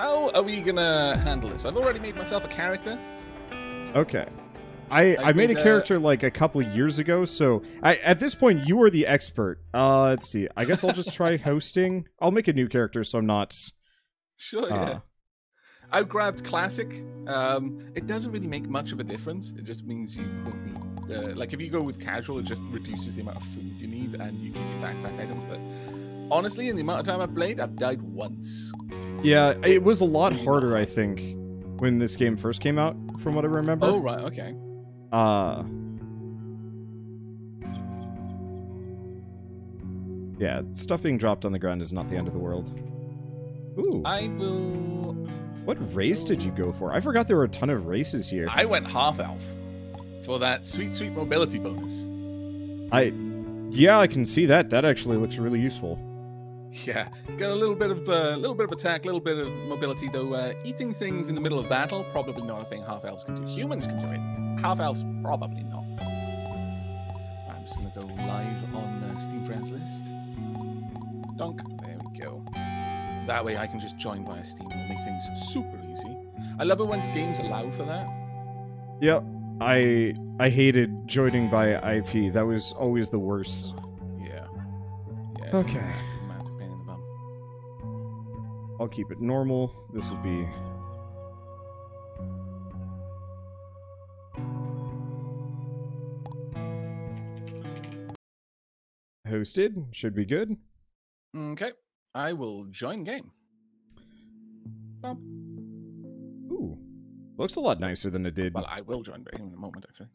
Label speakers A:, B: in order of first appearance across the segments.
A: how are we gonna handle this? I've already made myself a character.
B: Okay. I,
A: I
B: I made a
A: uh,
B: character like a couple of years ago, so I, at this point you are the expert. Uh, let's see. I guess I'll just try hosting. I'll make a new character, so I'm not.
A: Sure, yeah.
B: Uh.
A: I've grabbed classic. Um, it doesn't really make much of a difference. It just means you won't be uh, like if you go with casual, it just reduces the amount of food you need and you keep your backpack items. But honestly, in the amount of time I've played, I've died once.
B: Yeah, it was a lot harder, I think, when this game first came out, from what I remember.
A: Oh right, okay.
B: Uh. Yeah, stuff being dropped on the ground is not the end of the world. Ooh,
A: I will.
B: what race did you go for? I forgot there were a ton of races here.
A: I went half elf for that sweet, sweet mobility bonus.
B: I, yeah, I can see that. That actually looks really useful.
A: Yeah, got a little bit of a uh, little bit of attack, a little bit of mobility. Though uh, eating things in the middle of battle probably not a thing half elves can do. Humans can do it. Half elves probably not. I'm just gonna go live on uh, Steam Friends list. Donk. There we go. That way I can just join via Steam. It'll make things super easy. I love it when games allow for that.
B: Yep, I I hated joining by IP. That was always the worst.
A: Yeah. Yeah.
B: Okay.
A: A
B: I'll keep it normal. This will be. Hosted should be good.
A: Okay. I will join game.
B: Ooh, looks a lot nicer than it did.
A: Well, I will join game in a moment, actually.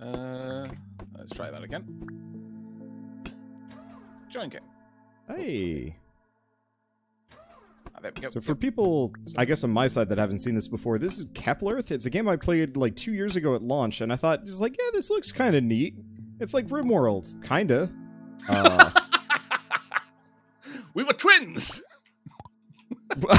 A: Uh, let's try that again. Join game.
B: Hey.
A: There we go.
B: So for people, I guess on my side that haven't seen this before, this is Keplerth. It's a game I played like two years ago at launch, and I thought just like, yeah, this looks kind of neat. It's like RimWorld, kinda. Uh,
A: we were twins.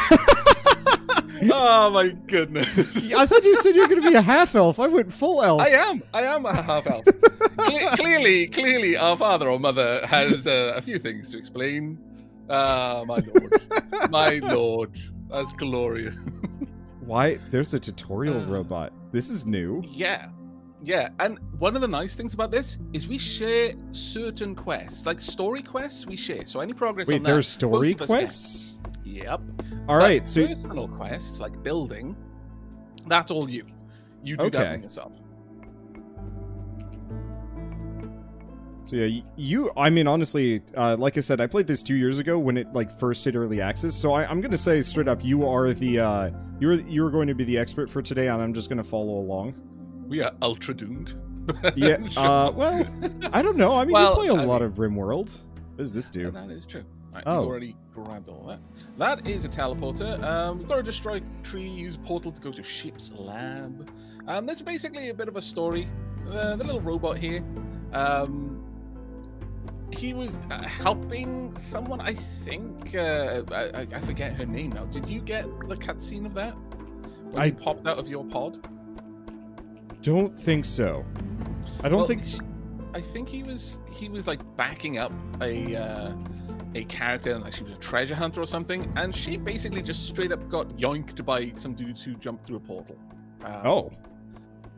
A: oh my goodness.
B: I thought you said you were gonna be a half elf. I went full elf.
A: I am. I am a half elf. Cle- clearly, clearly, our father or mother has uh, a few things to explain. Ah, my lord, my lord, that's glorious.
B: Why? There's a tutorial
A: Uh.
B: robot. This is new.
A: Yeah, yeah. And one of the nice things about this is we share certain quests, like story quests. We share. So any progress on
B: Wait, there's story
A: both get.
B: quests.
A: Yep.
B: All
A: But
B: right, so
A: personal quests like building, that's all you. You do that
B: Okay.
A: one yourself.
B: So yeah, you. I mean, honestly, uh, like I said, I played this two years ago when it like first hit early access. So I, I'm gonna say straight up, you are the uh, you're you're going to be the expert for today, and I'm just gonna follow along.
A: We are ultra doomed.
B: Yeah. Uh, well, I don't know. I mean,
A: Well,
B: you play a
A: I
B: lot
A: mean-
B: of RimWorld. What does this do?
A: That is true. Right,
B: Oh.
A: You've already grabbed all that. That is a teleporter. Um, we've got to destroy tree, use portal to go to ship's lab. Um, there's basically a bit of a story. Uh, the little robot here. Um, he was uh, helping someone, I think. Uh, I, I- forget her name now. Did you get the cutscene of that? When
B: I-
A: popped out of your pod?
B: Don't think so. I don't
A: Well,
B: think.
A: I think he was he was like backing up a uh, a character, and like she was a treasure hunter or something, and she basically just straight up got yoinked by some dudes who jumped through a portal. Um,
B: Oh,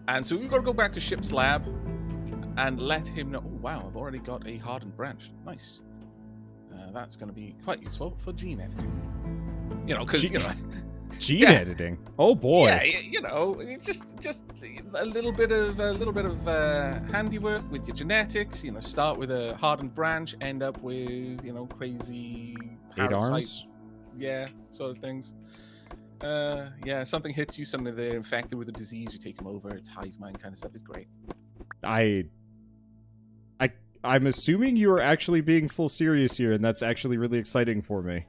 A: and so we've got to go back to ship's lab and let him know. Oh wow, I've already got a hardened branch. Nice. Uh, that's going to be quite useful for gene editing. You know, because
B: Gene-
A: you know,
B: gene
A: yeah.
B: editing. Oh boy.
A: yeah, you know, it's just just a little bit of a little bit of uh, handiwork with your genetics. You know, start with a hardened branch, end up with you know crazy
B: Eight
A: parasite,
B: arms.
A: yeah, sort of things. Uh, yeah, something hits you, suddenly they're infected with a disease. You take them over. It's hive mind kind of stuff. is great.
B: I. I'm assuming you are actually being full serious here, and that's actually really exciting for me.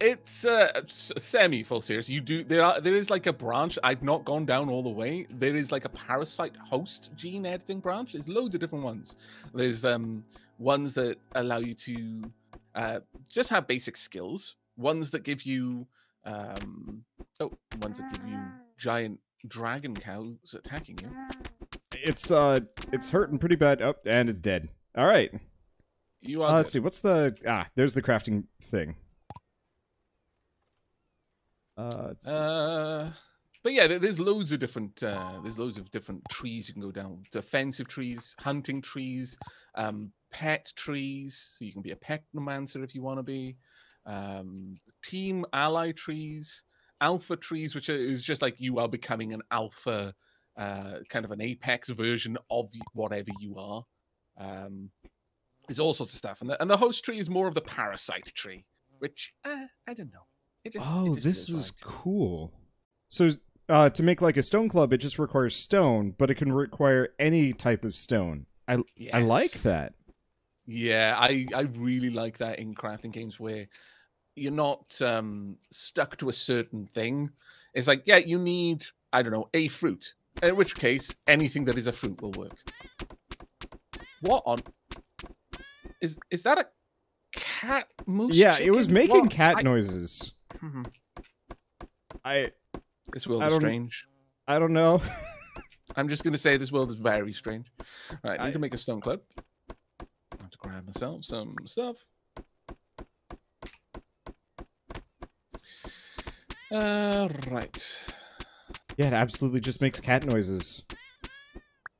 A: It's uh, semi full serious. You do there are there is like a branch. I've not gone down all the way. There is like a parasite host gene editing branch. There's loads of different ones. There's um ones that allow you to uh just have basic skills. Ones that give you um oh ones that give you giant dragon cows attacking you.
B: It's uh, it's hurting pretty bad. Oh, and it's dead. All right.
A: You
B: Uh,
A: are
B: let's see. What's the ah? There's the crafting thing. Uh,
A: Uh, but yeah, there's loads of different. Uh, there's loads of different trees you can go down. Defensive trees, hunting trees, um, pet trees. So you can be a pet nomancer if you want to be. Um, team ally trees, alpha trees, which is just like you are becoming an alpha, uh, kind of an apex version of whatever you are. Um, there's all sorts of stuff, and the, and the host tree is more of the parasite tree, which uh, I don't know. It just,
B: oh, this is
A: right.
B: cool. So, uh, to make like a stone club, it just requires stone, but it can require any type of stone. I I like that.
A: Yeah, I I really like that in crafting games where you're not um stuck to a certain thing. It's like, yeah, you need I don't know a fruit. In which case, anything that is a fruit will work. What on is is that a cat moose?
B: yeah, it was making
A: What?
B: cat
A: I-
B: noises.
A: Mhm.
B: I
A: This world
B: I
A: is strange.
B: I don't know.
A: I'm just gonna say this world is very strange. Right, I need
B: I-
A: to make a stone club. I have to grab myself some stuff. Uh, right.
B: Yeah, it absolutely just makes cat noises.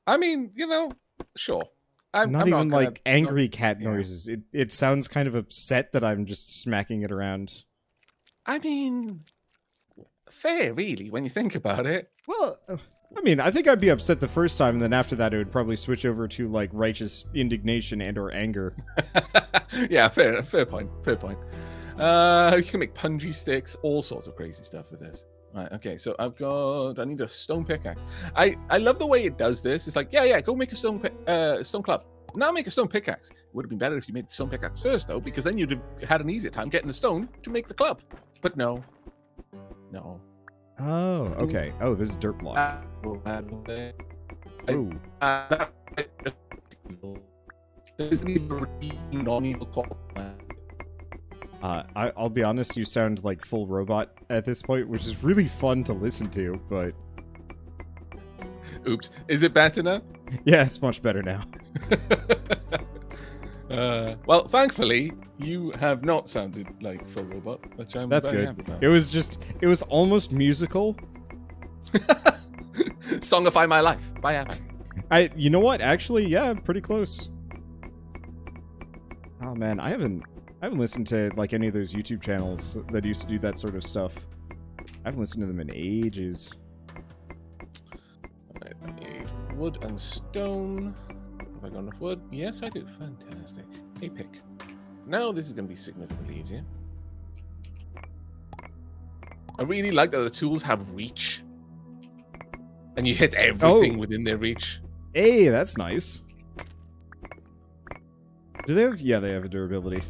A: I mean, you know, sure. I'm
B: not
A: I'm
B: even
A: gonna-
B: like angry cat
A: yeah.
B: noises. It it sounds kind of upset that I'm just smacking it around.
A: I mean, fair, really, when you think about it.
B: Well, I mean, I think I'd be upset the first time, and then after that, it would probably switch over to like righteous indignation and or anger.
A: yeah, fair, fair point. Fair point. Uh, you can make punji sticks, all sorts of crazy stuff with this. Right. Okay. So I've got. I need a stone pickaxe. I I love the way it does this. It's like, yeah, yeah. Go make a stone uh stone club. Now make a stone pickaxe. Would have been better if you made the stone pickaxe first, though, because then you'd have had an easier time getting the stone to make the club. But no, no.
B: Oh, okay. Oh, this is dirt block.
A: Uh,
B: Ooh.
A: Uh, there isn't even a redeemed non-evil call.
B: Uh, I, I'll be honest, you sound like full robot at this point, which is really fun to listen to. But
A: Oops. Is it better now?
B: yeah, it's much better now.
A: uh, well, thankfully, you have not sounded like full robot, which I'm
B: That's good. It was just, it was almost musical.
A: Songify my life by Abba.
B: I, you know what? Actually, yeah, pretty close. Oh man, I haven't, I haven't listened to like any of those YouTube channels that used to do that sort of stuff. I haven't listened to them in ages.
A: Right, I need wood and stone. Have I got enough wood? Yes, I do. Fantastic. A pick. Now this is going to be significantly easier. I really like that the tools have reach. And you hit everything
B: Oh.
A: within their reach.
B: Hey, that's nice. Do they have? Yeah, they have a durability.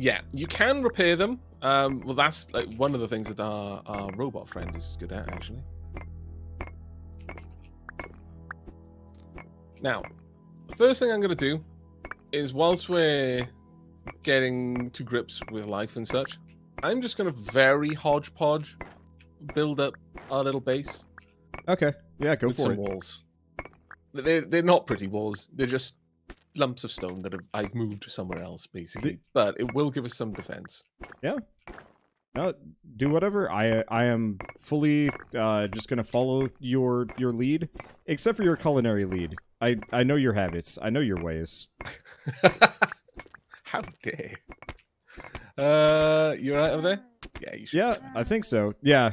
A: Yeah, you can repair them. Um, well, that's like one of the things that our, our robot friend is good at, actually. Now, the first thing I'm going to do is, whilst we're getting to grips with life and such, I'm just going to very hodgepodge build up our little base
B: Okay, yeah, go
A: with
B: for
A: some
B: it.
A: walls. They're, they're not pretty walls. They're just lumps of stone that have, I've moved somewhere else, basically. But it will give us some defense. Yeah.
B: No, do whatever. I I am fully uh, just gonna follow your your lead, except for your culinary lead. I I know your habits. I know your ways.
A: How dare? Uh, you right over there? Yeah, you should.
B: Yeah, I think so. Yeah.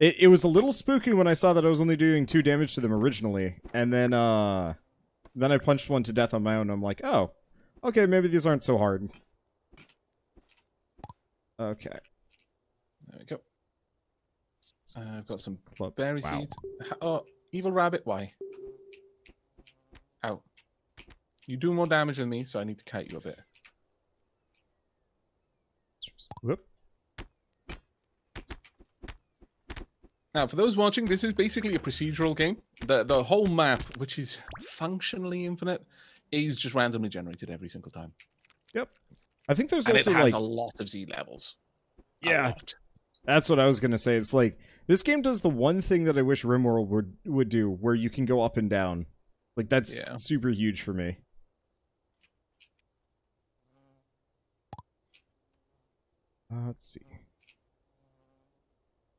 B: It it was a little spooky when I saw that I was only doing two damage to them originally, and then uh, then I punched one to death on my own. I'm like, oh, okay, maybe these aren't so hard. Okay.
A: There we go. Uh, I've got some
B: Club.
A: berry
B: Wow.
A: seeds. Oh, evil rabbit, why? Ow. You do more damage than me, so I need to kite you a bit.
B: Whoop.
A: Now, for those watching, this is basically a procedural game. The the whole map, which is functionally infinite, is just randomly generated every single time. Yep.
B: I think there's
A: and it
B: also
A: has
B: like
A: a lot of Z levels.
B: Yeah. That's what I was gonna say. It's like this game does the one thing that I wish RimWorld would would do, where you can go up and down. Like that's
A: Yeah.
B: super huge for me. Uh, let's see.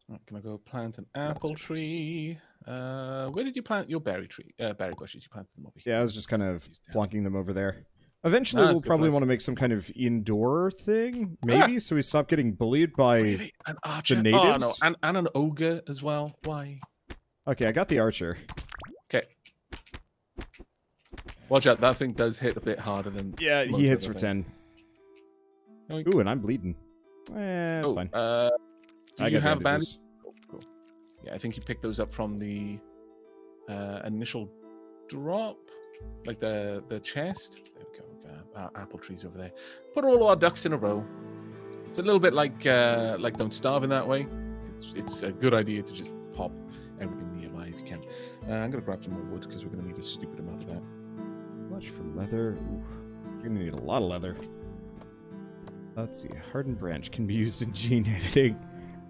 A: Right, Can I go plant an apple tree? Uh, where did you plant your berry tree? Uh, berry bushes. You planted them over here.
B: Yeah, I was just kind of plonking them over there. Eventually,
A: Ah, that's
B: we'll probably
A: place.
B: want to make some kind of indoor thing, maybe, so we stop getting bullied by.
A: Really? An archer? Oh, no,
B: natives?
A: and, and an ogre as well. Why?
B: Okay, I got the archer.
A: Okay. Watch out, that thing does hit a bit harder than.
B: Yeah, he hits for
A: things.
B: ten.
A: Yoink.
B: Ooh, and I'm bleeding. Eh, it's
A: Oh,
B: fine.
A: Uh, do
B: I
A: you have
B: bandages.
A: bandages? Cool, cool. Yeah, I think you picked those up from the uh, initial drop, like the the chest. There we go. Uh, our apple trees over there. Put all our ducks in a row. It's a little bit like uh, like don't starve in that way. It's it's a good idea to just pop everything nearby if you can. Uh, I'm gonna grab some more wood because we're gonna need a stupid amount of that.
B: Much for leather. Ooh, you're gonna need a lot of leather. Let's see. Hardened branch can be used in gene editing.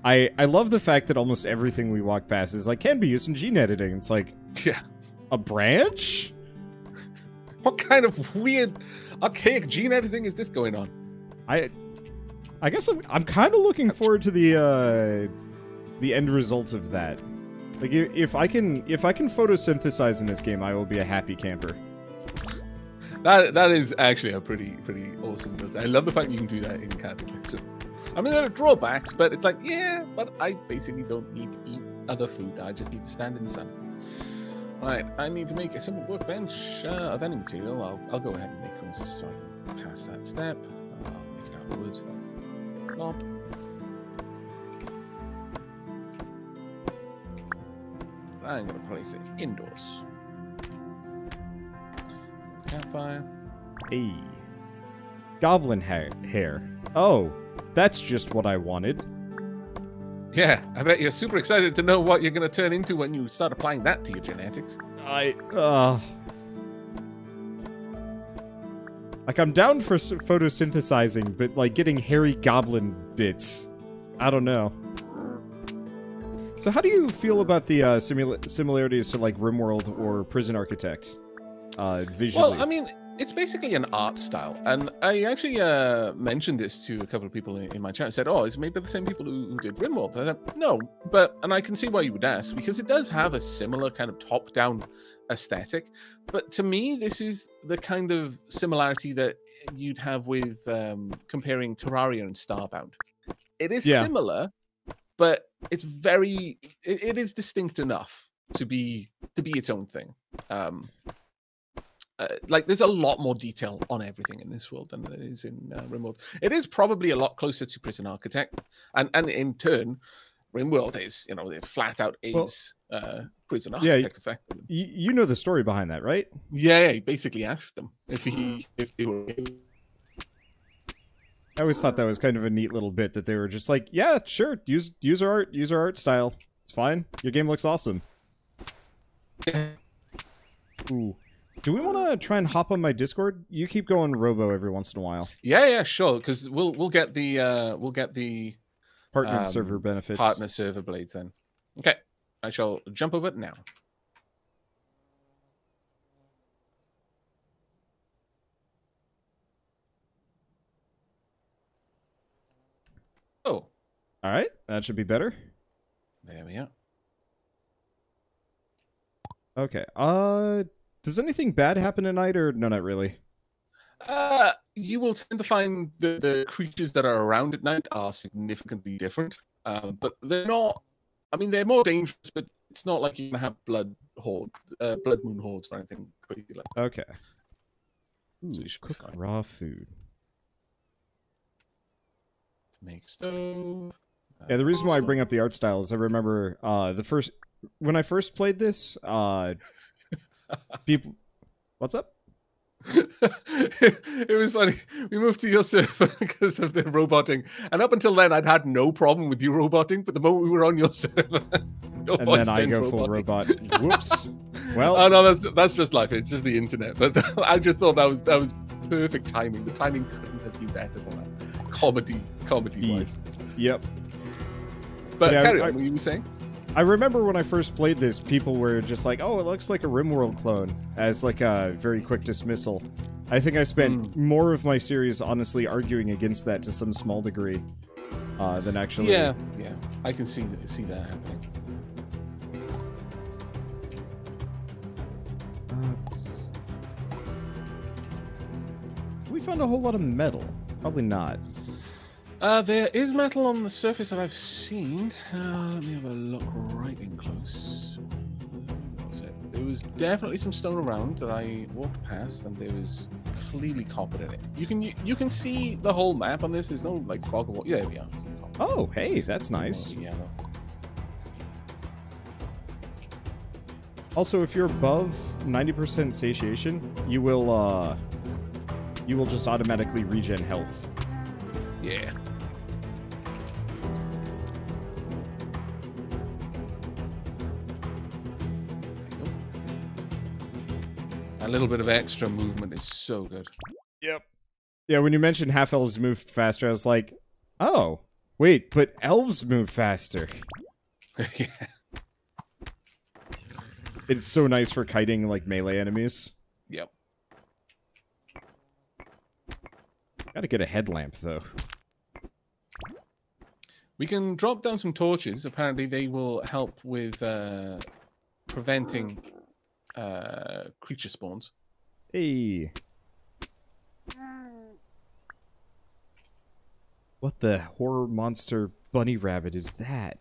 B: I I love the fact that almost everything we walk past is like can be used in gene editing. It's like
A: Yeah.
B: a branch.
A: What kind of weird archaic gene editing is this going on?
B: I I guess I'm I'm kind of looking forward to the uh the end result of that. Like if, if I can if I can photosynthesize in this game, I will be a happy camper.
A: That that is actually a pretty pretty awesome. I love the fact you can do that in Cataclysm. I mean, there are drawbacks, but it's like, yeah, but I basically don't need to eat other food. I just need to stand in the sun. Right, I need to make a simple workbench uh, of any material. I'll I'll go ahead and make one just so I can pass that step. I'll make it out of wood. Plop. I'm gonna place it indoors. Campfire.
B: Hey. Goblin hair hair. Oh, that's just what I wanted.
A: Yeah, I bet you're super excited to know what you're going to turn into when you start applying that to your genetics.
B: I uh like I'm down for photosynthesizing, but like getting hairy goblin bits, I don't know. So how do you feel about the uh, similarities to like RimWorld or Prison Architect? Uh, visually.
A: Well, I mean, it's basically an art style, and I actually uh, mentioned this to a couple of people in, in my chat. I said, "Oh, it's maybe the same people who, who did RimWorld." I said, "No," but and I can see why you would ask because it does have a similar kind of top-down aesthetic. But to me, this is the kind of similarity that you'd have with um, comparing Terraria and Starbound. It is
B: Yeah.
A: similar, but it's very it, it is distinct enough to be to be its own thing. Um, uh, like there's a lot more detail on everything in this world than there is in uh, RimWorld. It is probably a lot closer to Prison Architect, and and in turn, RimWorld is you know it flat out
B: Well-
A: is uh, Prison
B: Yeah,
A: Architect effectively.
B: you, you know the story behind that, right?
A: Yeah, yeah, he basically asked them if he if they were.
B: I always thought that was kind of a neat little bit that they were just like, yeah, sure, use user art, user art style. It's fine. Your game looks awesome. Ooh. Do we want to try and hop on my Discord? You keep going Robo every once in a while.
A: Yeah, yeah, sure. Because we'll we'll get the uh we'll get the
B: Partner
A: Um,
B: server benefits.
A: partner server blades then. Okay, I shall jump over it now. Oh,
B: All right, that should be better.
A: there we are.
B: Okay. Uh, does anything bad happen tonight, or no? Not really.
A: Uh, you will tend to find the, the creatures that are around at night are significantly different. Um, but they're not. I mean, they're more dangerous, but it's not like you're gonna have blood horde, uh, blood moon hordes or anything crazy like. that.
B: Okay.
A: So
B: Ooh,
A: you should
B: cook raw food.
A: Make stove.
B: Yeah, the reason why I bring up the art style is I remember uh the first when I first played this, uh people What's up?
A: it was funny. We moved to your server because of the roboting, and up until then, I'd had no problem with you roboting. But the moment we were on your server, your
B: And then I go full
A: robotic.
B: robot. Whoops. Well,
A: Oh no, that's that's just life. It's just the internet. But I just thought that was that was perfect timing. The timing couldn't have been better for that. Comedy, comedy wise.
B: yep.
A: But
B: Yeah,
A: carry
B: I-
A: on. What you saying?
B: I remember when I first played this, people were just like, "Oh, it looks like a RimWorld clone," as like a very quick dismissal. I think I spent
A: Hmm.
B: more of my series honestly arguing against that to some small degree. uh, than actually.
A: Yeah, yeah, I can see that, see that happening.
B: Uh, we found a whole lot of metal. Probably not.
A: Uh, there is metal on the surface that I've seen. Uh, let me have a look right in close. What was it? There was definitely some stone around that I walked past, and there was clearly copper in it. You can you, you can see the whole map on this. There's no like fog of. Yeah, there we are.
B: Oh, hey, that's nice.
A: Oh, yellow.
B: Also, if you're above 90% satiation, you will uh you will just automatically regen health.
A: Yeah. A little bit of extra movement is so good.
B: Yep. Yeah, when you mentioned half elves move faster, I was like, "Oh, wait, but elves move faster."
A: yeah.
B: It's so nice for kiting like melee enemies.
A: Yep.
B: Got to get a headlamp though.
A: We can drop down some torches. Apparently, they will help with uh, preventing uh, creature spawns.
B: Hey. What the horror monster bunny rabbit is that?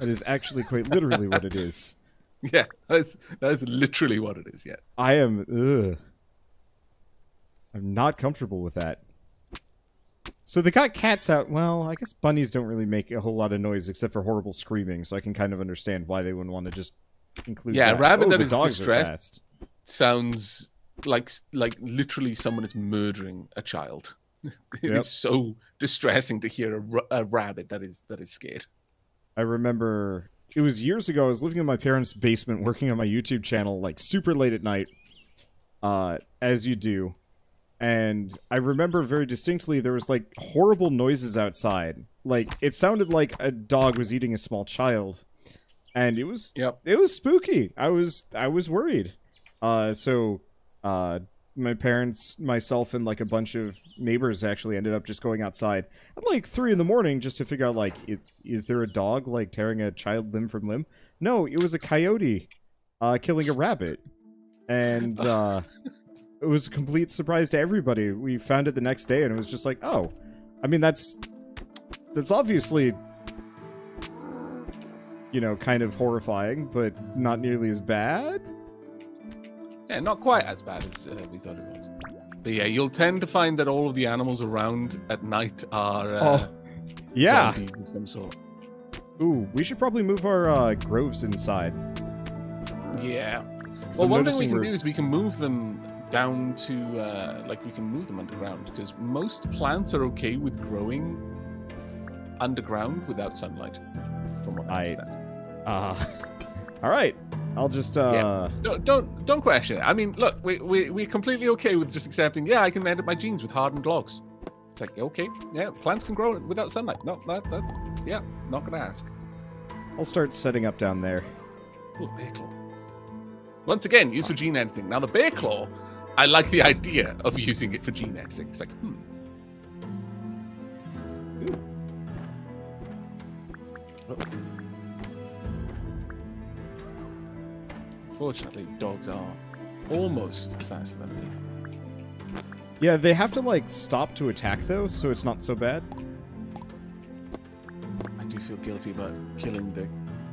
B: That is actually quite literally what it is.
A: Yeah, that's that's literally what it is. Yeah.
B: I am ugh. I'm not comfortable with that. So they got cats out. Well, I guess bunnies don't really make a whole lot of noise except for horrible screaming, so I can kind of understand why they wouldn't want to just include
A: Yeah, a
B: that.
A: rabbit
B: oh,
A: that is distressed. Sounds like like literally someone is murdering a child. It is
B: Yep.
A: so distressing to hear a, a rabbit that is that is scared.
B: I remember it was years ago. I was living in my parents' basement working on my YouTube channel, like super late at night, uh, as you do. And I remember very distinctly there was like horrible noises outside. Like it sounded like a dog was eating a small child, and it was
A: Yep.
B: it was spooky. I was I was worried. Uh, so uh, my parents, myself, and like a bunch of neighbors actually ended up just going outside at like three in the morning just to figure out like is, is there a dog like tearing a child limb from limb? No, it was a coyote uh, killing a rabbit, and uh, it was a complete surprise to everybody. We found it the next day, and it was just like, oh, I mean that's that's obviously you know kind of horrifying, but not nearly as bad.
A: Yeah, not quite as bad as uh, we thought it was. But yeah, you'll tend to find that all of the animals around at night are uh,
B: Oh, Yeah.
A: of some sort.
B: Ooh, we should probably move our uh, groves inside.
A: Yeah. Well,
B: I'm
A: one thing we can
B: we're-
A: do is we can move them down to, uh, like, we can move them underground because most plants are okay with growing underground without sunlight, from what I,
B: I-
A: understand.
B: Uh, all right. I'll just uh,
A: Don't, don't don't question it. I mean, look, we we we're completely okay with just accepting. Yeah, I can edit my genes with hardened logs. It's like okay, yeah, plants can grow without sunlight. No, that that yeah, not gonna ask.
B: I'll start setting up down there.
A: Ooh, bear claw. Once again, use for gene editing. Now the bear claw, I like the idea of using it for gene editing. It's like, hmm. Ooh. Oh. Fortunately, dogs are almost faster than me.
B: Yeah, they have to like stop to attack though, so it's not so bad.
A: I do feel guilty about killing the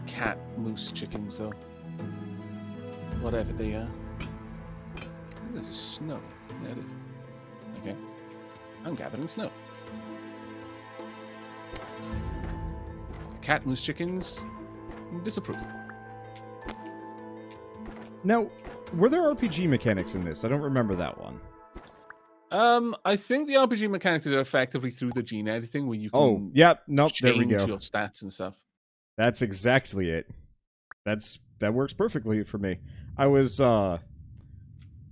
A: cat moose chickens, though. Whatever they are. Ooh, There's snow. There it is. Okay. I'm gathering snow. Cat moose chickens disapprove.
B: Now, were there RPG mechanics in this? I don't remember that one.
A: Um, I think the RPG mechanics are effectively through the gene editing, where you can
B: Oh, yep. Nope. There we go.
A: your stats and stuff.
B: That's exactly it. That's that works perfectly for me. I was uh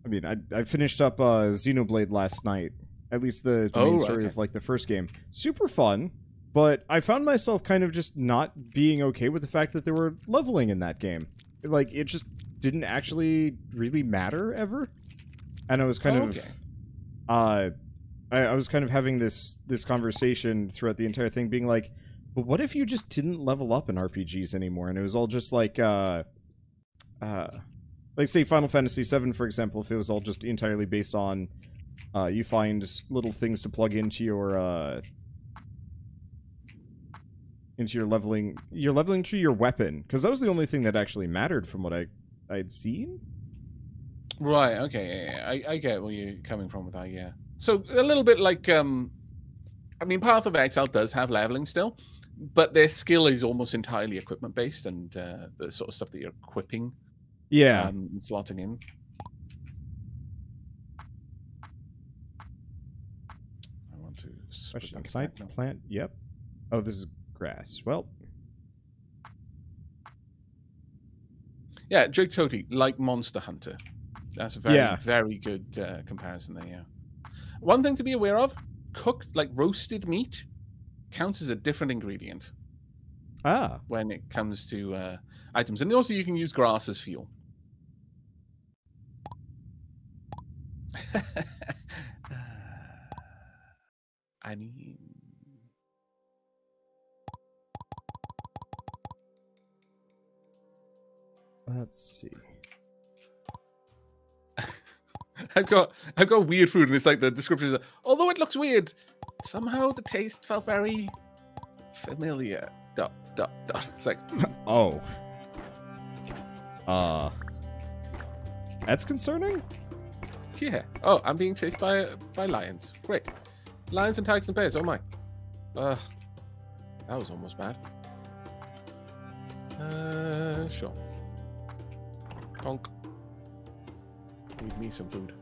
B: I mean, I I finished up uh Xenoblade last night. At least the, the
A: Oh,
B: main story
A: okay.
B: of like the first game. Super fun, but I found myself kind of just not being okay with the fact that there were leveling in that game. Like it just didn't actually really matter ever. And I was kind
A: Oh,
B: of
A: okay.
B: uh I, I was kind of having this this conversation throughout the entire thing, being like, but what if you just didn't level up in RPGs anymore, and it was all just like, uh, uh, like say Final Fantasy VII, for example, if it was all just entirely based on, uh, you find little things to plug into your, uh, into your leveling, your leveling tree, your weapon, because that was the only thing that actually mattered from what I, I had seen.
A: Right. Okay. Yeah, yeah. I, I get where you're coming from with that. Yeah. So a little bit like, um, I mean, Path of Exile does have leveling still, but their skill is almost entirely equipment based and uh, the sort of stuff that you're equipping,
B: Yeah.
A: um, and slotting in. I want to
B: Question:
A: that
B: Can I
A: stack now.
B: plant? Yep. Oh, this is grass. Well,
A: Yeah, Drake Toti, like Monster Hunter. That's a very,
B: Yeah.
A: very good uh, comparison there, yeah. One thing to be aware of cooked, like roasted meat, counts as a different ingredient
B: ah,
A: when it comes to uh, items. And also, you can use grass as fuel. I mean,
B: let's see.
A: I've got I've got weird food, and it's like the description is, although it looks weird, somehow the taste felt very familiar. Dot dot dot. It's like hmm,
B: Oh. Uh. That's concerning.
A: yeah. Oh, I'm being chased by by lions. Great. Lions and tigers and bears. Oh my. Uh, that was almost bad. Uh, sure. Honk. Need me some food.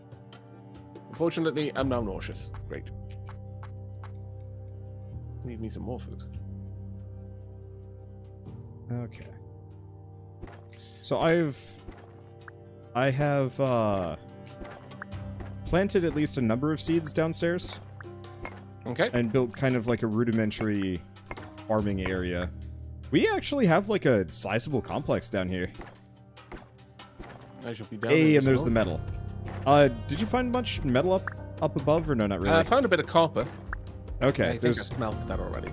A: Unfortunately, I'm now nauseous. Great. Need me some more food.
B: Okay. So I've I have uh planted at least a number of seeds downstairs
A: Okay.
B: and built kind of like a rudimentary farming area. We actually have like a sizable complex down here.
A: I shall be down.
B: Hey,
A: in
B: and there's the metal. Uh did you find much metal up up above or no not really?
A: Uh, I found a bit of copper. Okay, I
B: okay,
A: think I
B: there's
A: smelled that already.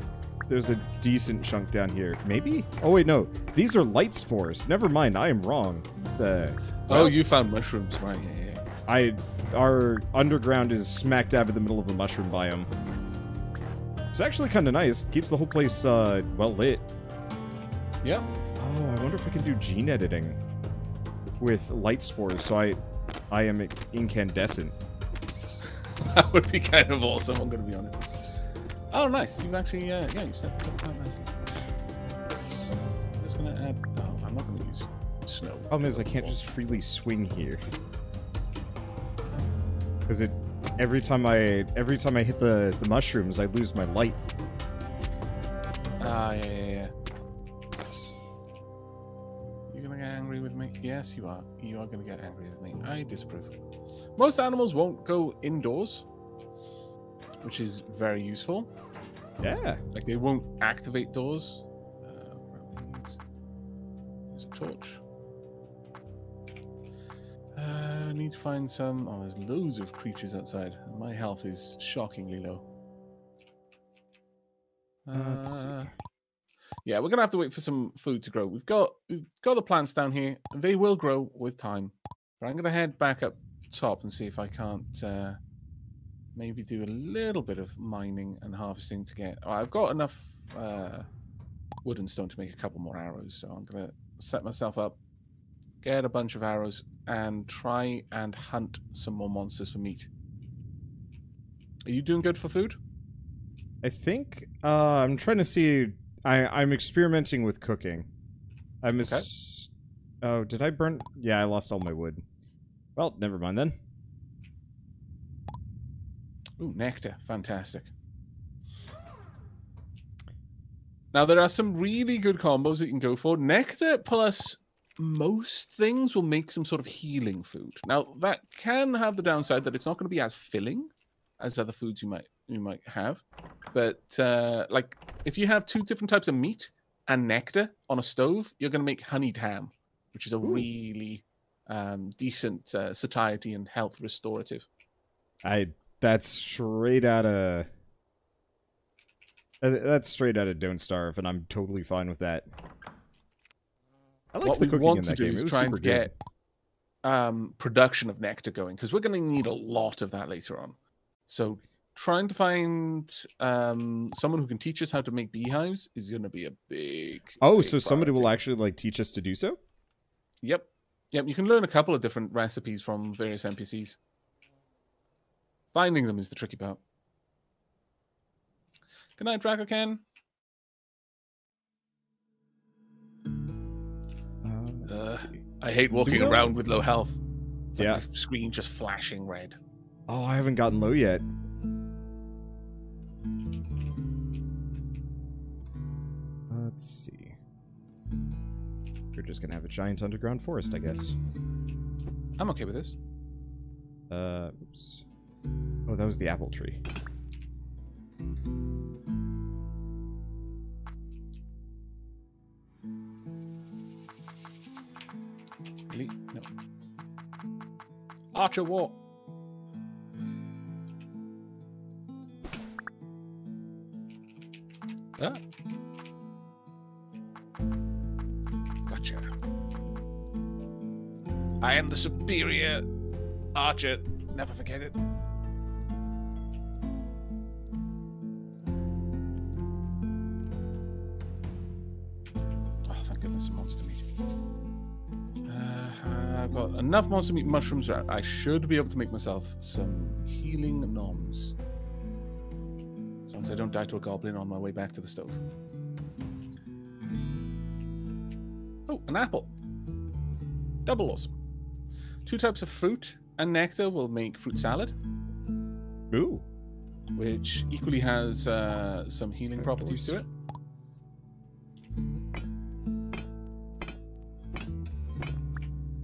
B: there's a decent chunk down here. Maybe? Oh wait, no. These are light spores. Never mind, I am wrong. The
A: Oh, you found mushrooms, right? Yeah, yeah.
B: I our underground is smack dab in the middle of a mushroom biome. It's actually kind of nice. Keeps the whole place uh, well lit.
A: Yeah.
B: Oh, I wonder if I can do gene editing with light spores. So I, I am incandescent.
A: That would be kind of awesome. I'm going to be honest. Oh, nice. You've actually, uh, yeah, you set this up quite nicely. I'm just to add. Oh, I'm not to use snow.
B: Problem is, I can't just freely swing here because it every time I every time I hit the the mushrooms, I lose my light.
A: Ah, yeah, yeah, yeah. Yes, you are. You are gonna get angry with me. I disapprove. Most animals won't go indoors, which is very useful.
B: Yeah.
A: Like they won't activate doors. Uh. There's a torch. Uh, I need to find some. Oh, there's loads of creatures outside. My health is shockingly low.
B: Let's see.
A: Uh, yeah, we're gonna have to wait for some food to grow. We've got we've got the plants down here. They will grow with time. But I'm gonna head back up top and see if I can't uh, maybe do a little bit of mining and harvesting to get. Oh, I've got enough uh, wood and stone to make a couple more arrows, so I'm gonna set myself up, get a bunch of arrows, and try and hunt some more monsters for meat. Are you doing good for food?
B: I think uh, I'm trying to see. I I'm experimenting with cooking. I'm.
A: Okay.
B: Oh, did I burn? Yeah, I lost all my wood. Well, never mind then.
A: Ooh, nectar. Fantastic. Now, there are some really good combos that you can go for. Nectar plus most things will make some sort of healing food. Now, that can have the downside that it's not going to be as filling as other foods you might you might have. But uh, like, if you have two different types of meat and nectar on a stove, you're going to make honeyed ham, which is a really um, decent uh, satiety and health restorative.
B: I That's straight out of. That's straight out of Don't Starve, and I'm totally fine with that. I like
A: what
B: the
A: we
B: cooking
A: want
B: in
A: to
B: that
A: do
B: game.
A: is try and get um, production of nectar going because we're going to need a lot of that later on. So trying to find um, someone who can teach us how to make beehives is going to be a big.
B: Oh,
A: big
B: so somebody will actually like teach us to do so?
A: Yep, yep. You can learn a couple of different recipes from various NPCs. Finding them is the tricky part. Good night, Draco Ken.
B: Uh,
A: Uh. I hate walking around with low health. It's
B: Yeah.
A: my screen just flashing red.
B: Oh, I haven't gotten low yet. Just gonna have a giant underground forest, I guess.
A: I'm okay with this.
B: Uh, oops. Oh, that was the apple tree.
A: Really? No. Archer walk. I am the superior archer. Never forget it. Oh, thank goodness, monster meat. Uh, I've got enough monster meat mushrooms. I should be able to make myself some healing noms. As long as I don't die to a goblin on my way back to the stove. Oh, an apple. Double awesome. Two types of fruit and nectar will make fruit salad,
B: Ooh.
A: which equally has uh, some healing
B: Of
A: properties to it.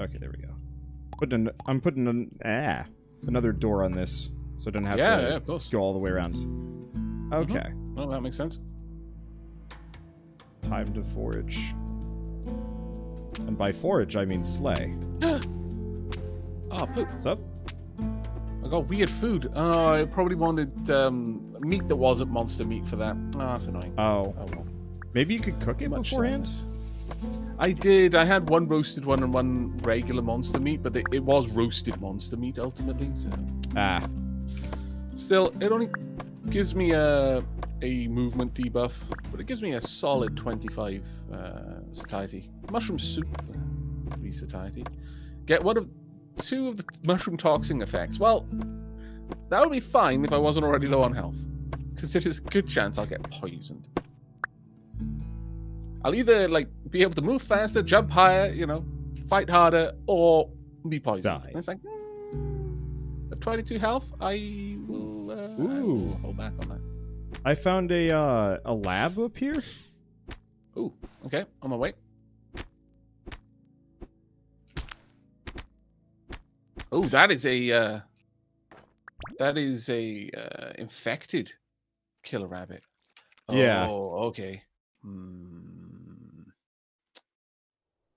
B: Okay, there we go. Putting an, I'm putting an ah another door on this, so I don't have
A: Yeah,
B: to
A: yeah, of course.
B: go all the way around. Okay,
A: Well, that makes sense.
B: time to forage. And by forage, I mean slay.
A: Oh, poop.
B: What's up?
A: I got weird food. Oh, I probably wanted um, meat that wasn't monster meat for that. Oh, that's annoying.
B: Oh,
A: Oh, well.
B: maybe you could cook it
A: Much
B: beforehand.
A: I did. I had one roasted one and one regular monster meat, but it was roasted monster meat ultimately. So
B: Ah,
A: still, it only gives me a a movement debuff, but it gives me a solid 25 uh, satiety. Mushroom soup, uh, three satiety. Get one of two of the mushroom toxin effects. Well, that would be fine if I wasn't already low on health, because there's a good chance I'll get poisoned. I'll either like be able to move faster, jump higher, you know, fight harder, or be poisoned. It's like mm, at 22 health, I will, uh, I will hold back on that.
B: I found a uh, a lab up here.
A: Ooh, okay, on my way. Oh, that is a uh, that is a uh, infected killer rabbit.
B: Yeah.
A: Oh, okay. Hmm.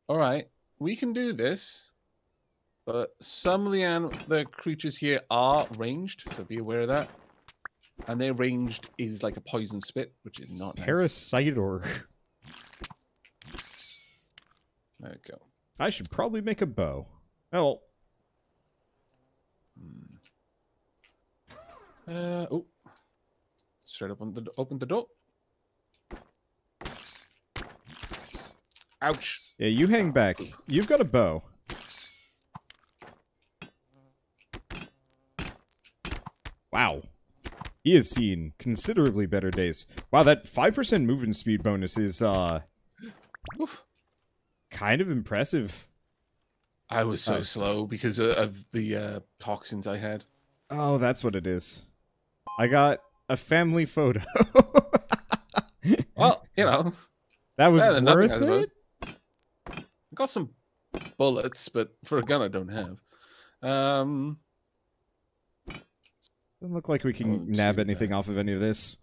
A: All right, we can do this, but some of the an- the creatures here are ranged, so be aware of that. And their ranged is like a poison spit, which is not nice.
B: Parasitor.
A: There we go.
B: I should probably make a bow. Oh,
A: Uh oh. Straight up on the open the door. Ouch.
B: yeah, you hang back. You've got a bow. Wow. He has seen considerably better days. Wow, that 5% movement speed bonus is uh
A: Oof.
B: kind of impressive.
A: I was so
B: Oh,
A: slow because of, of the uh, toxins I had.
B: Oh, that's what it is. I got a family photo.
A: Well, you know,
B: that was
A: than nothing,
B: worth
A: I
B: it.
A: I got some bullets, but for a gun I don't have. Um,
B: Doesn't look like we can nab anything
A: that.
B: off of any of this.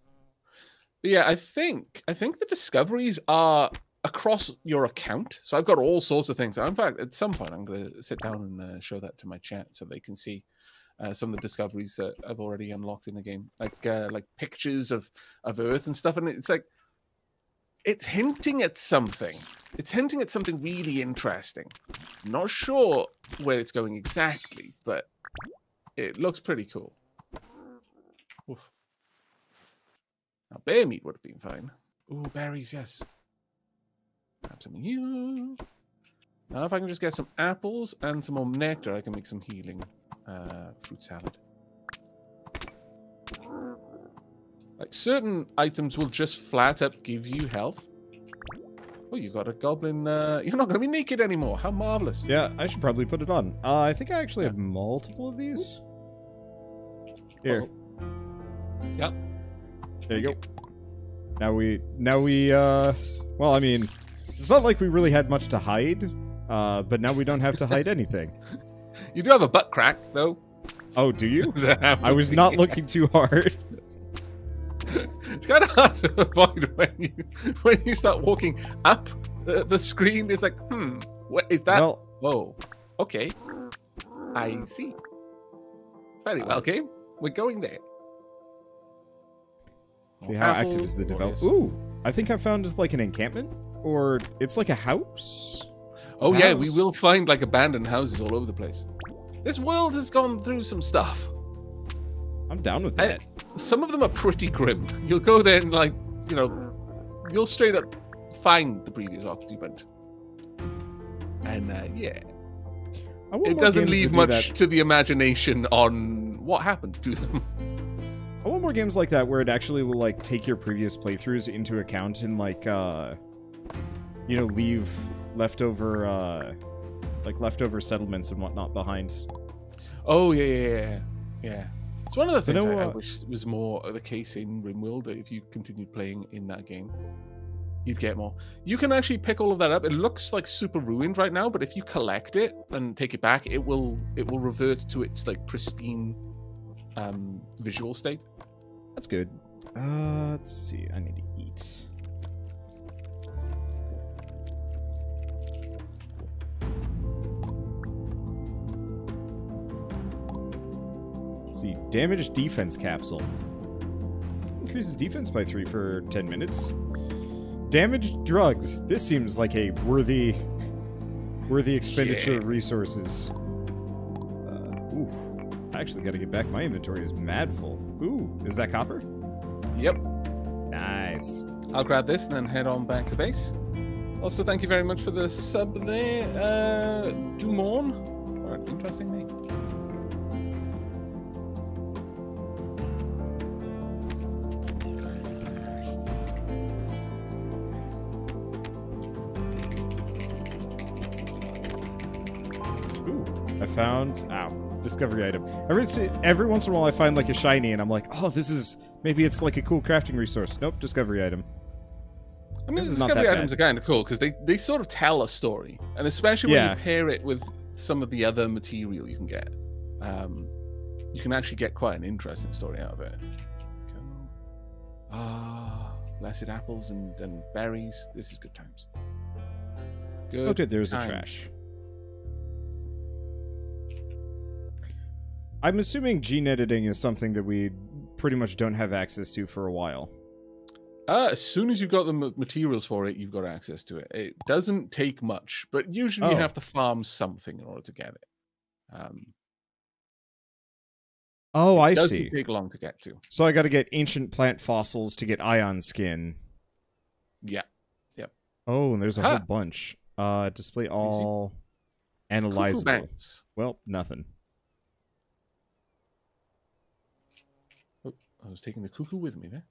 A: but yeah, I think I think the discoveries are across your account. So I've got all sorts of things. In fact, at some point, I'm going to sit down and uh, show that to my chat so they can see uh, some of the discoveries that I've already unlocked in the game, like uh, like pictures of of Earth and stuff, and it's like it's hinting at something. It's hinting at something really interesting. Not sure where it's going exactly, but it looks pretty cool. Oof. Now, bear meat would have been fine. Ooh, berries, yes. Grab some of you. Now, if I can just get some apples and some more nectar, I can make some healing uh, fruit salad. Like certain items will just flat up give you health. Oh, you got a goblin. Uh, you're not going to be naked anymore. How marvelous.
B: Yeah, I should probably put it on. Uh, I think I actually have multiple of these. Here.
A: Uh -oh. Yep.
B: There you go. Now we, now we, uh, well, I mean, it's not like we really had much to hide, uh, but now we don't have to hide anything.
A: You do have a butt crack, though.
B: Oh, do you? I was not looking too hard.
A: it's kind of hard to avoid when you when you start walking up the, the screen. It's like, hmm, what is that?
B: Well,
A: Whoa, okay, I see. Very well, game. We're going there.
B: See how active is the develop? Ooh, I think I found like an encampment, or it's like a house.
A: It's oh a yeah, house. we will find like abandoned houses all over the place. This world has gone through some stuff.
B: I'm down with that.
A: And some of them are pretty grim. You'll go there and like, you know, you'll straight up find the previous occupant. And uh, yeah, it doesn't leave much do to the imagination on what happened to them.
B: I want more games like that where it actually will like take your previous playthroughs into account and like uh you know leave leftover uh like leftover settlements and whatnot behind.
A: Oh yeah yeah yeah yeah. It's one of the things I, I, wish was more the case in RimWorld. If you continued playing in that game, you'd get more. You can actually pick all of that up. It looks like super ruined right now, but if you collect it and take it back, it will it will revert to its like pristine um, visual state.
B: That's good. Uh, let's see. I need to eat. See. Damaged defense capsule. Increases defense by 3 for 10 minutes. Damaged drugs. This seems like a worthy worthy expenditure yeah. of resources. Uh, ooh. I actually got to get back. My inventory is mad full. Ooh, is that copper?
A: Yep.
B: Nice.
A: I'll grab this and then head on back to base. Also, thank you very much for the sub there, uh, Dumorn. Or interesting name.
B: Found. Ow discovery item. Every every once in a while, I find like a shiny, and I'm like, oh, this is maybe it's like a cool crafting resource. Nope, discovery item.
A: I mean, discovery items bad. are kind of cool because they they sort of tell a story, and especially when yeah. you pair it with some of the other material you can get, um, you can actually get quite an interesting story out of it. Ah, blessed apples and, and berries. This is good times.
B: Good. Oh, good. There's times. the trash. I'm assuming gene editing is something that we pretty much don't have access to for a while.
A: Uh, as soon as you've got the materials for it, you've got access to it. It doesn't take much, but usually oh. you have to farm something in order to get it. Um,
B: oh, I
A: doesn't
B: see.
A: Take long to get to.
B: So I got to get ancient plant fossils to get ion skin.
A: Yeah. Yep.
B: Oh, and there's a huh. whole bunch. Uh, display all analyzable. Well, nothing.
A: I was taking the cuckoo with me there.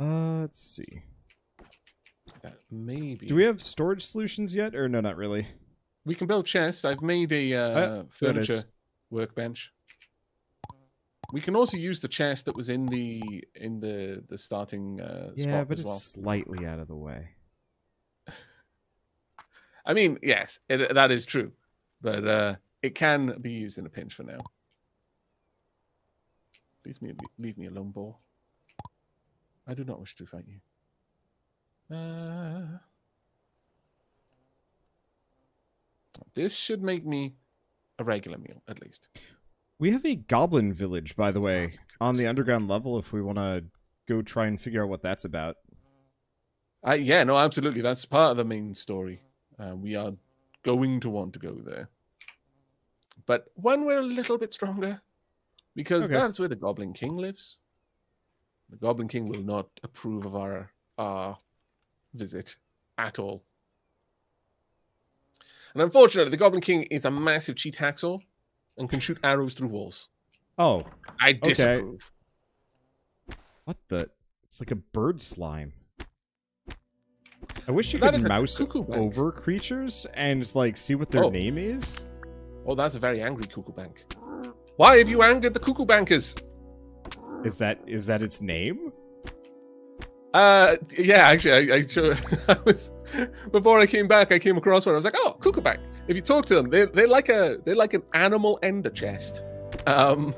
B: Uh, let's see.
A: That maybe.
B: Do we have storage solutions yet, or no? Not really.
A: We can build chests. I've made a uh, uh, furniture workbench. We can also use the chest that was in the in the the starting uh,
B: yeah, but it's
A: well.
B: slightly out of the way.
A: I mean, yes, it, that is true, but uh, it can be used in a pinch for now. Leave me, leave me alone, boar. I do not wish to fight you. Uh, this should make me a regular meal, at least.
B: We have a goblin village, by the
A: Oh
B: way, on the underground level if we want to go try and figure out what that's about.
A: Uh, yeah, no, absolutely. That's part of the main story. Uh, we are going to want to go there. But when we're a little bit stronger, because
B: Okay.
A: that's where the Goblin King lives. The Goblin King will not approve of our our visit at all. And unfortunately, the Goblin King is a massive cheat hacksaw and can shoot arrows through walls.
B: Oh,
A: I disapprove.
B: what the? It's like a bird slime. I wish you
A: That
B: could mouse
A: cuckoo bank.
B: over creatures and like see what their
A: Oh.
B: name is.
A: Oh, that's a very angry cuckoo bank. Why have you angered the cuckoo bankers?
B: Is that is that its name?
A: Uh, yeah, actually, I, I, I was before I came back. I came across one. I was like, "Oh, cuckoo bank." If you talk to them, they they're like a they're like an animal ender chest. Um,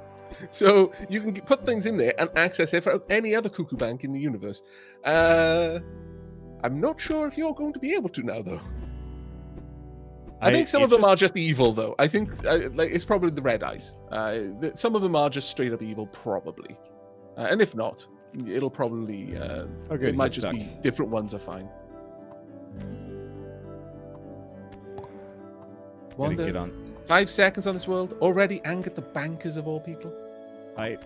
A: so you can put things in there and access it for any other cuckoo bank in the universe. Uh, I'm not sure if you're going to be able to now, though. I, think some of them
B: just-
A: are just evil, though. I think uh, like it's probably the red eyes. Uh, some of them are just straight up evil, probably. Uh, and if not, it'll probably uh,
B: Okay,
A: it might just
B: stuck.
A: be different ones are fine. Wanda,
B: get on.
A: five seconds on this world already angered the bankers of all people.
B: I.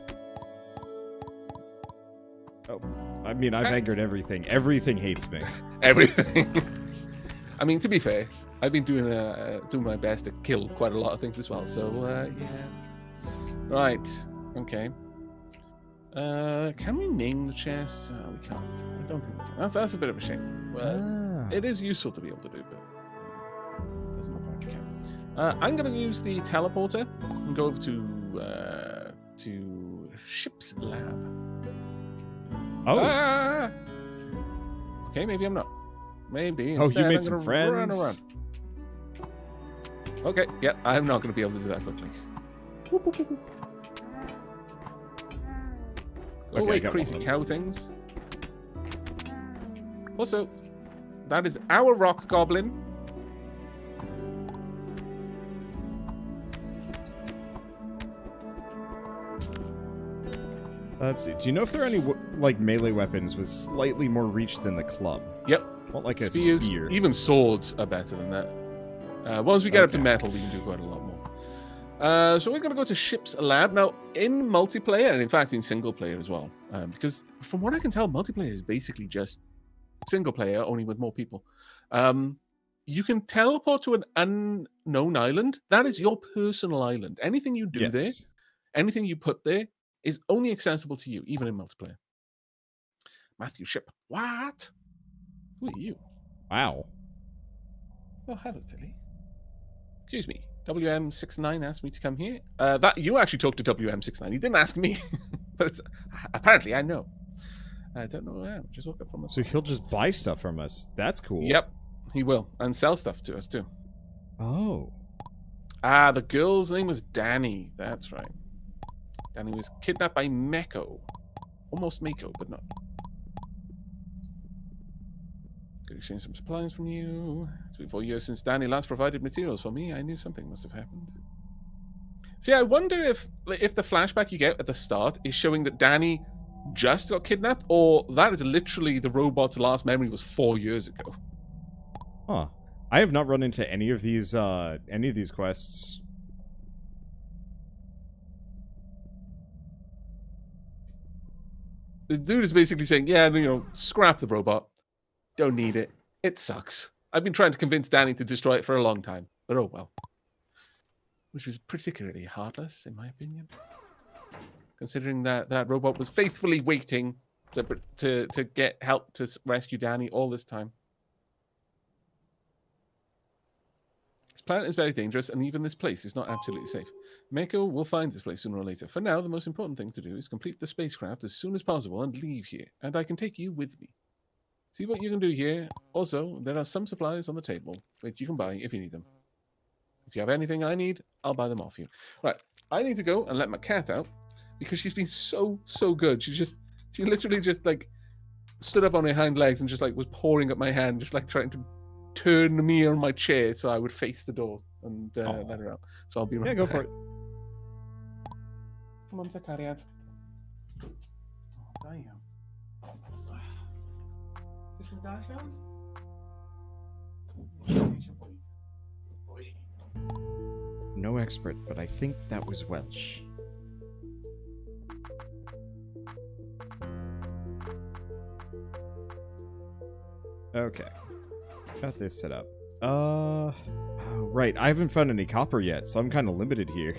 B: Oh, I mean, I've angered everything. Everything hates me.
A: Everything. I mean, to be fair, I've been doing uh, doing my best to kill quite a lot of things as well. So uh, yeah. Right. Okay. Uh, can we name the chest? Uh, we can't. I don't think we can. That's that's a bit of a shame. Well,
B: Ah.
A: it is useful to be able to do, but uh, doesn't look like we can. Uh, I'm going to use the teleporter and go over to uh, to ship's lab.
B: Oh,
A: Ah! Okay, maybe I'm not. Maybe.
B: oh,
A: Instead,
B: you
A: I'm
B: made some
A: gonna run
B: friends.
A: around. Okay, yeah, I'm not going to be able to do that quickly. Go
B: Okay,
A: away, crazy cow things. Also, that is our rock goblin.
B: Let's see. Do you know if there are any like melee weapons with slightly more reach than the club?
A: Yep.
B: What like a
A: Spears,
B: spear?
A: even swords are better than that. Uh, once we get up to metal, we can do quite a lot more. Uh, so we're going to go to Ship's Lab now in multiplayer, and in fact in single player as well. Um, because from what I can tell, multiplayer is basically just single player, only with more people. Um, you can teleport to an unknown island. That is your personal island. Anything you do there, anything you put there, is only accessible to you, even in multiplayer. Matthew Ship. What? Who are you?
B: Wow.
A: Oh, hello, Tilly. Excuse me. WM69 asked me to come here. Uh, that you actually talked to WM69. He didn't ask me, but it's apparently I know. I don't know who I am. Just woke up from the.
B: So he'll just buy stuff from us. That's cool.
A: Yep, he will, and sell stuff to us too.
B: Oh.
A: Ah, the girl's name was Danny. That's right. Danny was kidnapped by Meko. Almost Mako, but not. Could exchange some supplies from you. It's been four years since Danny last provided materials for me. I knew something must have happened. See, I wonder if if the flashback you get at the start is showing that Danny just got kidnapped, or that is literally the robot's last memory was four years ago.
B: Huh. I have not run into any of these uh any of these quests.
A: The dude is basically saying, "Yeah, you know, scrap the robot. Don't need it. It sucks." I've been trying to convince Danny to destroy it for a long time, but oh well. Which was particularly heartless, in my opinion, considering that that robot was faithfully waiting to to to get help to rescue Danny all this time. This planet is very dangerous, and even this place is not absolutely safe. Mako will find this place sooner or later. For now, the most important thing to do is complete the spacecraft as soon as possible and leave here, and I can take you with me. See what you can do here. Also, there are some supplies on the table which you can buy if you need them. If you have anything I need, I'll buy them off you. Right, I need to go and let my cat out because she's been so so good. She's just she literally just like stood up on her hind legs and just like was pouring up my hand, just like trying to turn me on my chair so I would face the door and uh,
B: Aw.
A: let her out. So I'll be right
B: Yeah, go for it.
A: Come on, Zacariad. Oh, damn. Is your dash down?
B: No expert, but I think that was Welsh. Okay. Got this set up. Uh, oh, right. I haven't found any copper yet, so I'm kind of limited here.